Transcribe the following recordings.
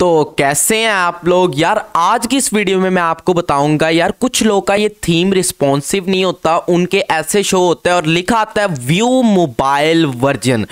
तो कैसे हैं आप लोग? यार, आज की इस वीडियो में मैं आपको बताऊँगा, यार, कुछ लोग का ये थीम रिस्पॉन्सिव नहीं होता, उनके ऐसे शो होते हैं और लिखा आता है व्यू मोबाइल वर्जन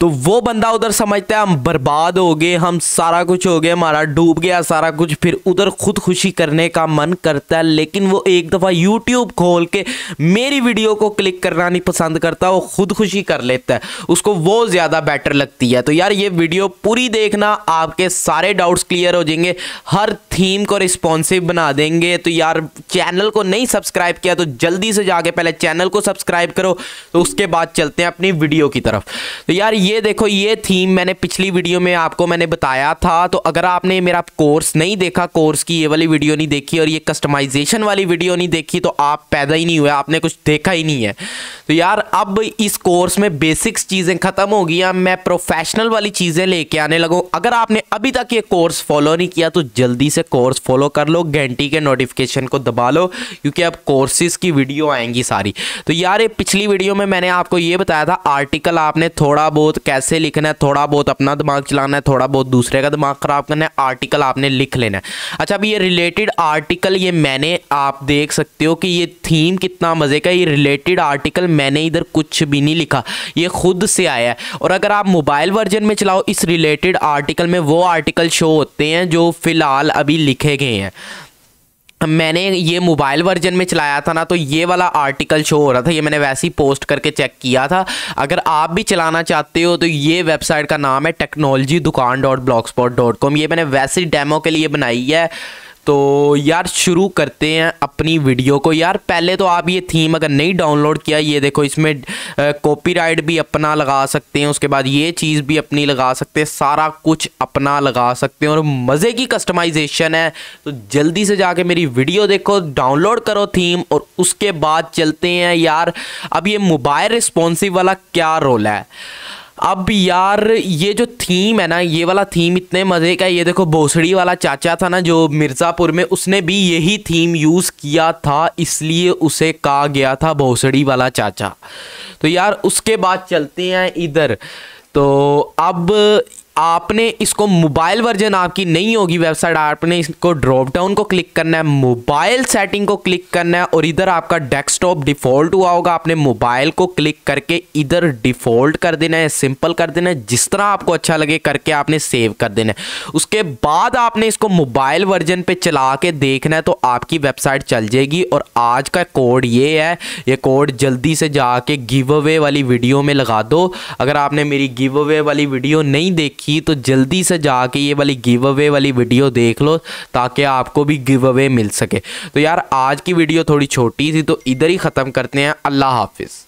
तो वो बंदा उधर समझता है, हम बर्बाद हो गए, हम सारा कुछ हो गया, हमारा डूब गया, सारा कुछ। फिर उधर खुद खुशी करने का मन करता है, लेकिन वो एक दफ़ा यूट्यूब खोल के मेरी वीडियो को क्लिक करना नहीं पसंद करता, वो खुद खुशी कर लेता है। उसको वो ज़्यादा बेटर लगती है। तो यार, ये वीडियो पूरी देखना, आपके सारे डाउट्स क्लियर हो जाएँगे। हर थीम को रिस्पॉन्सिव बना देंगे। तो यार, चैनल को नहीं सब्सक्राइब किया तो जल्दी से जाके पहले चैनल को सब्सक्राइब करो। तो उसके बाद चलते हैं अपनी वीडियो की तरफ़। तो यार, ये देखो, ये थीम मैंने पिछली वीडियो में आपको मैंने बताया था। तो अगर आपने मेरा कोर्स नहीं देखा कोर्स की ये वाली वीडियो नहीं देखी और ये कस्टमाइजेशन वाली वीडियो नहीं देखी तो आप पैदा ही नहीं हुए। आपने कुछ देखा ही नहीं है। तो यार, अब इस कोर्स में बेसिक्स चीज़ें ख़त्म हो गई मैं प्रोफेशनल वाली चीज़ें लेके आने लगूँ। अगर आपने अभी तक ये कोर्स फॉलो नहीं किया तो जल्दी से कोर्स फॉलो कर लो, घंटी के नोटिफिकेशन को दबा लो, क्योंकि अब कोर्सेज की वीडियो आएँगी सारी। तो यार, ये पिछली वीडियो में मैंने आपको ये बताया था आर्टिकल आपने थोड़ा बहुत कैसे लिखना है, थोड़ा बहुत अपना दिमाग चलाना है, थोड़ा बहुत दूसरे का दिमाग ख़राब करना है आर्टिकल आपने लिख लेना है। अच्छा अभी ये रिलेटेड आर्टिकल ये मैंने, आप देख सकते हो कि ये थीम कितना मज़े का ये रिलेटेड आर्टिकल मैंने इधर कुछ भी नहीं लिखा, ये खुद से आया है। और अगर आप मोबाइल वर्जन में चलाओ, इस रिलेटेड आर्टिकल में वो आर्टिकल शो होते हैं, जो फ़िलहाल अभी लिखे गए हैं। मैंने ये मोबाइल वर्जन में चलाया था ना तो ये वाला आर्टिकल शो हो रहा था, ये मैंने वैसे ही पोस्ट करके चेक किया था। अगर आप भी चलाना चाहते हो तो ये वेबसाइट का नाम है technology Dukan dot blogspot dot com ये मैंने वैसे ही डेमो के लिए बनाई है। तो यार शुरू करते हैं अपनी वीडियो को। यार, पहले तो आप ये थीम अगर नहीं डाउनलोड किया, ये देखो, इसमें कॉपीराइट भी अपना लगा सकते हैं, उसके बाद ये चीज़ भी अपनी लगा सकते हैं, सारा कुछ अपना लगा सकते हैं, और मज़े की कस्टमाइजेशन है। तो जल्दी से जाके मेरी वीडियो देखो डाउनलोड करो थीम और उसके बाद चलते हैं। यार, अब ये मोबाइल रिस्पॉन्सिव वाला क्या रोल है? अब यार, ये जो थीम है ना, ये वाला थीम इतने मज़े का ये देखो, भोसड़ी वाला चाचा था ना, जो मिर्ज़ापुर में, उसने भी यही थीम यूज़ किया था, इसलिए उसे कहा गया था भोसड़ी वाला चाचा। तो यार, उसके बाद चलते हैं इधर। तो अब आपने इसको मोबाइल वर्जन आपकी नहीं होगी वेबसाइट, आपने इसको ड्रॉप डाउन को क्लिक करना है, मोबाइल सेटिंग को क्लिक करना है और इधर आपका डेस्कटॉप डिफ़ॉल्ट हुआ होगा, आपने मोबाइल को क्लिक करके इधर डिफ़ॉल्ट कर देना है सिंपल कर देना है, जिस तरह आपको अच्छा लगे करके आपने सेव कर देना है। उसके बाद आपने इसको मोबाइल वर्जन पे चला के देखना है तो आपकी वेबसाइट चल जाएगी और आज का कोड ये है, ये कोड जल्दी से जाके गिव अवे वाली वीडियो में लगा दो। अगर आपने मेरी गिव अवे वाली वीडियो नहीं देखी की तो जल्दी से जाके ये वाली गिव अवे वाली वीडियो देख लो, ताकि आपको भी गिव अवे मिल सके। तो यार, आज की वीडियो थोड़ी छोटी थी तो इधर ही ख़त्म करते हैं। अल्लाह हाफिज़।